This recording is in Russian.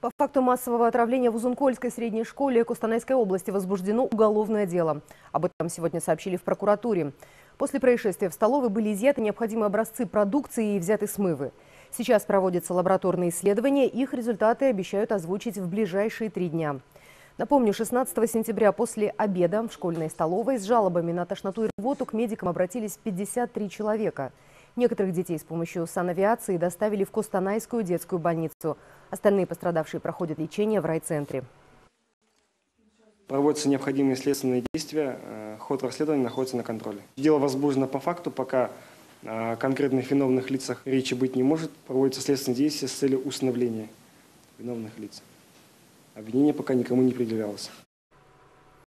По факту массового отравления в Узункольской средней школе Кустанайской области возбуждено уголовное дело. Об этом сегодня сообщили в прокуратуре. После происшествия в столовой были изъяты необходимые образцы продукции и взяты смывы. Сейчас проводятся лабораторные исследования. Их результаты обещают озвучить в ближайшие три дня. Напомню, 16 сентября после обеда в школьной столовой с жалобами на тошноту и рвоту к медикам обратились 53 человека. Некоторых детей с помощью санавиации доставили в Костанайскую детскую больницу. Остальные пострадавшие проходят лечение в райцентре. Проводятся необходимые следственные действия. Э, ход расследования находится на контроле. Дело возбуждено по факту, пока о конкретных виновных лицах речи быть не может. Проводятся следственные действия с целью установления виновных лиц. Обвинение пока никому не предъявлялось.